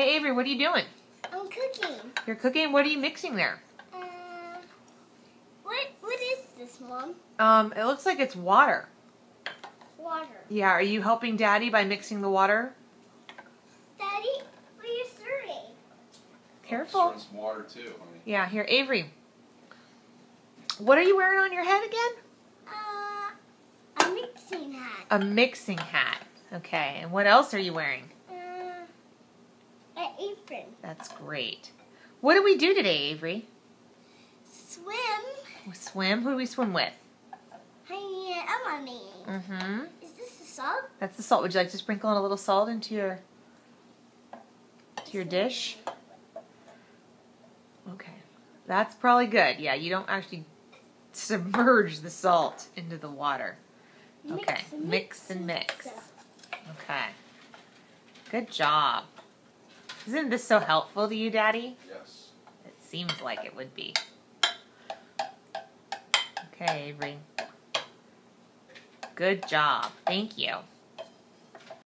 Hey Avery, what are you doing? I'm cooking. You're cooking. What are you mixing there? Uh, what what is this, Mom? Um, it looks like it's water. Water. Yeah, are you helping Daddy by mixing the water? Daddy, what are you serving? Careful. Just some water too, honey. Yeah, here, Avery. What are you wearing on your head again? Uh, a mixing hat. A mixing hat. Okay, and what else are you wearing? That's great. What do we do today, Avery? Swim. We swim. Who do we swim with? Honey and Emily. Mm-hmm. Is this the salt? That's the salt. Would you like to sprinkle in a little salt into your to your dish? Okay. That's probably good. Yeah, you don't actually submerge the salt into the water. Okay. Mix and mix. Okay. Good job. Isn't this so helpful to you, Daddy? Yes. It seems like it would be. Okay, Avery. Good job. Thank you.